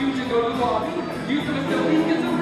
you to go to the lobby. You could have deleted the